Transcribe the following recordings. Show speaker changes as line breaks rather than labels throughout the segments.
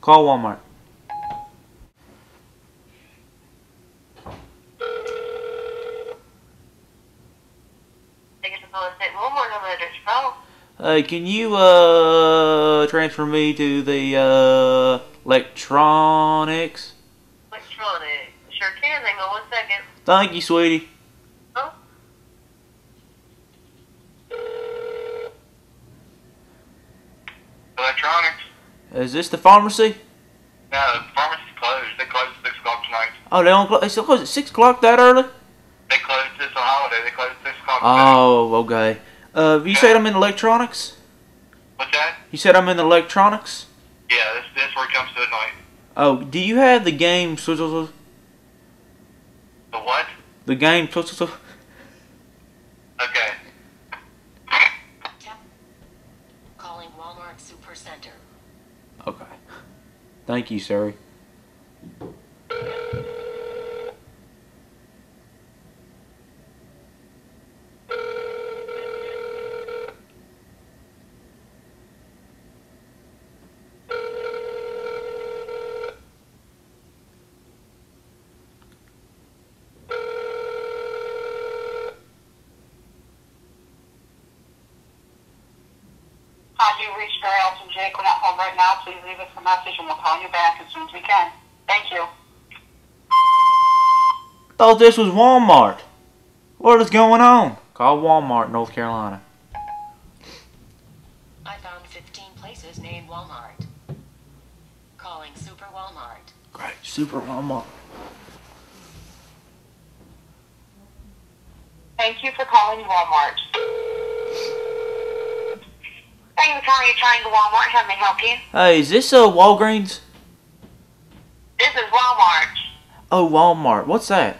Call Walmart. Hey, can you uh transfer me to the uh electronics?
Electronic. Sure can. Hang on one second.
Thank you, sweetie.
Oh.
Electronics?
Is this the pharmacy?
No, the pharmacy's closed. They close at 6 o'clock tonight.
Oh, they don't close. They still close at six o'clock that early?
They close this a holiday. They close at 6 o'clock
Oh, okay. Uh, you said I'm in electronics.
What's that?
You said I'm in electronics.
Yeah, this, this where it comes to at night.
Oh, do you have the game?
The what?
The game? so- so- so-
Okay.
Calling Walmart Supercenter.
Okay. Thank you, sir.
Hi, you reached Gary Elton Jake. We're not home right now. Please leave us a message and we'll call you back as soon as we can. Thank you.
Thought this was Walmart. What is going on? Call Walmart, North Carolina.
I found 15 places named Walmart. Calling Super Walmart.
Great, super Walmart.
Thank you for calling Walmart. Thank you for calling Triangle Walmart. How may I help you?
Hey, is this uh Walgreens?
This is Walmart,
Oh, Walmart. What's that?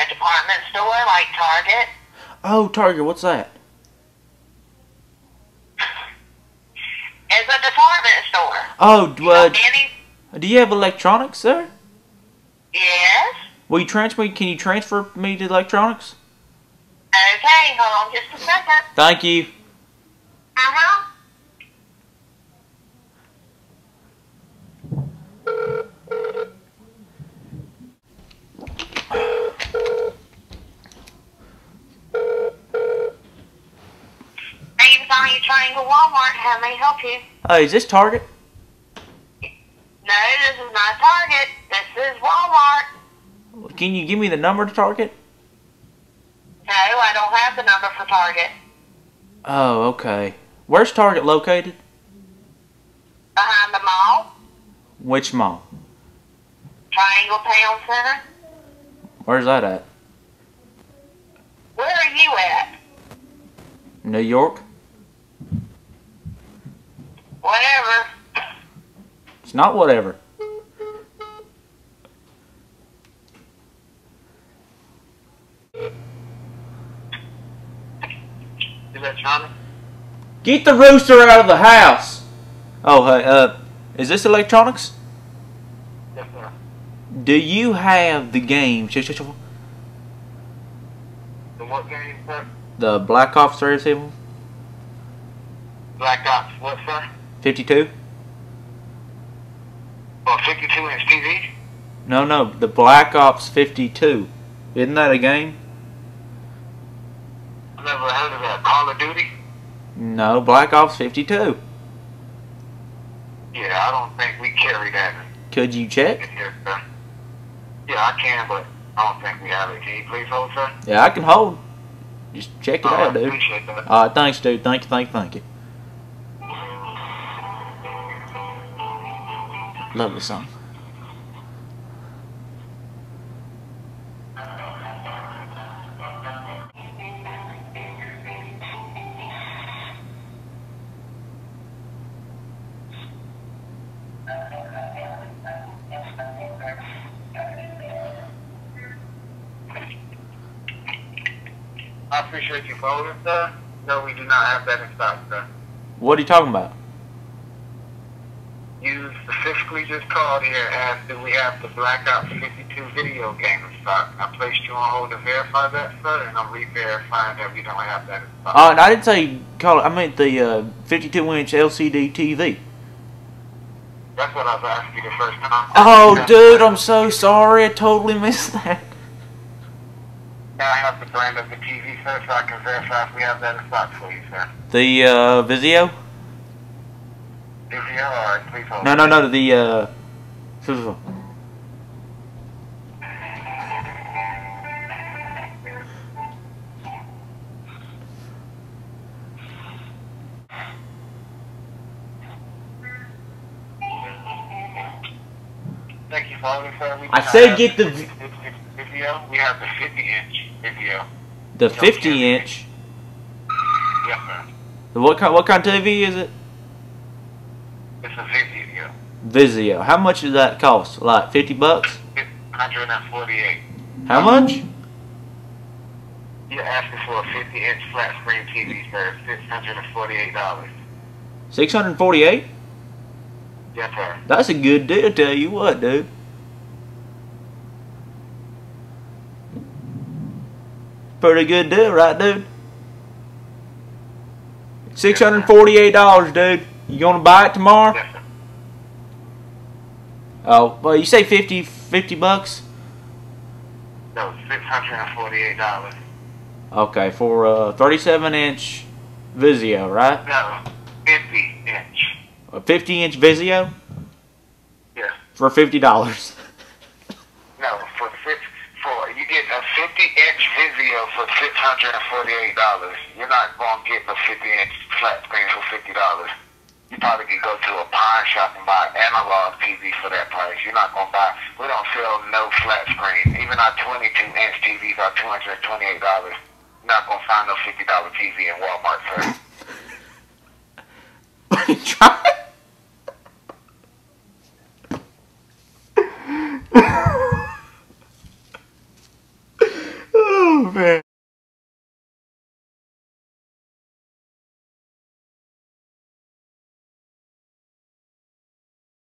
a department store like Target.
Oh, Target. What's that?
It's a department store.
Oh, d- uh,
Any?
do you have electronics, sir?
Yes.
Will you transfer? Can you transfer me to electronics?
Okay, hold on just a second.
Thank you.
Uh-huh. Thank you for calling Triangle Walmart. How may I help you?
Hey, is this Target?
No, this is not Target. This is Walmart.
Can you give me the number to Target?
No, I don't have the number for Target.
Oh, okay. Where's Target located?
Behind the mall,
Which mall?
Triangle Town Center.
Where's that at?
Where are you at?
New York?
Whatever.
It's not whatever.
Electronics?
Get the rooster out of the house! Oh, hey, uh, is this electronics?
Yes, sir.
Do you have the game,
The what game, sir?
the Black Ops 37?
Black Ops. What, sir?
52?
Oh, 52 inch TV?
No, no, the Black Ops 52. Isn't that a game?
I've never heard of that. Call of Duty?
No, Black Ops 52.
Yeah, I don't think we carry that
Could you check?
in here, sir. Yeah, I can, but I don't think we have it. Can you please hold, sir?
Yeah, I can hold. Just check it
Oh, I
out, dude.
appreciate that.
Alright, thanks, dude. Thank you, thank you, thank you. Love this song.
I appreciate you following, sir. No, we do not have that in stock, sir.
What are you talking about?
You specifically just called here and asked do we have the Black Ops 52 video game in stock. I placed you on hold to verify that, sir, and I'm re-verifying that we don't have that in stock.
Oh, I didn't say call it. I meant the uh, 52 inch LCD TV.
That's what I was asking you the first time.
Oh, dude, I'm so sorry. I totally missed that.
Now I have the brand of the TV, sir, so I can verify if we have that in stock for you, sir.
The uh, Vizio?
Vizio, alright, please hold.
No, no, no. The uh.
You for holding,
I said get the-
Vizio. We have the 50 inch Vizio.
The 50 inch.
Yes, sir.
The what kind? What kind of TV is it?
It's a Vizio.
Vizio. How much does that cost? Like 50 bucks?
148.
How much?
You're asking for a 50 inch flat screen TV, sir. $648.
648?
Yes, sir.
That's a good deal. Tell you what, dude. Pretty good deal, right, dude? Six hundred forty-eight dollars, dude. You gonna buy it tomorrow?
Yes.
Oh, well, you say 50, 50 bucks?
No, $648.
Okay, for a thirty-seven inch Vizio, right?
No, 50 inch.
A fifty-inch Vizio
Yes.
for fifty dollars.
No, for for you get a 50 inch Vizio for $648. You're not going to get a 50 inch flat screen for $50 probably could go to a pawn shop and buy an analog TV for that price. You're not gonna buy. We don't sell no flat screen. Even our 22 inch TVs are 228 dollars. Not gonna find no 50 dollar TV in Walmart, sir.